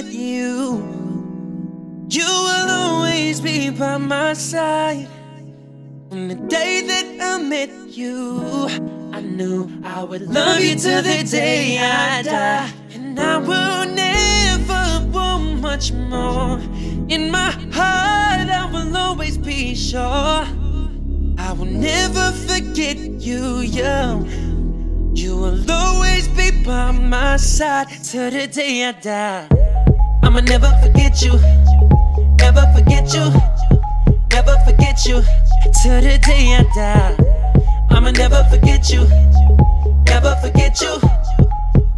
you. You will always be by my side. From the day that I met you, I knew I would love you till the day I die. And I will never want much more. In my heart, I will always be sure. I will never forget you, yo. You will always be by my side till the day I die. I'ma never forget you, never forget you, never forget you till the day I die. I'ma never forget you, never forget you,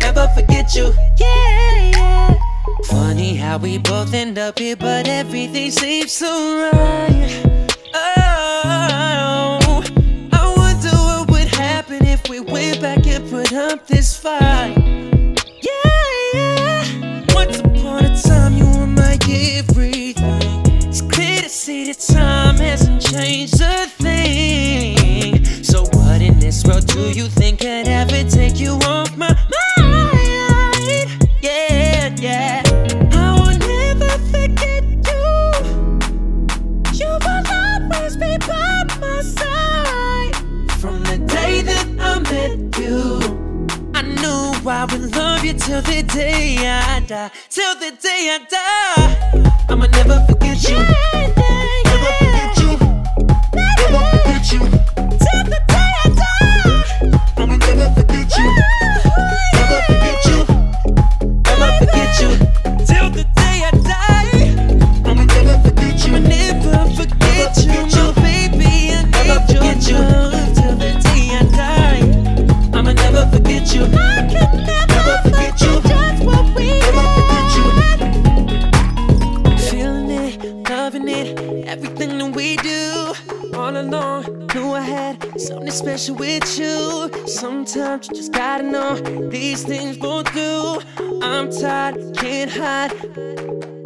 never forget you. Yeah, yeah. Funny how we both end up here, but everything seems so right. Oh, time hasn't changed a thing. So, what in this world do you think could ever take you off my mind? Yeah, yeah. I will never forget you. You will always be by my side. From the day that I met you, I knew I would love you till the day I die. Till the day I die. Do. All along, knew I had something special with you. Sometimes you just gotta know these things won't do. I'm tired, can't hide.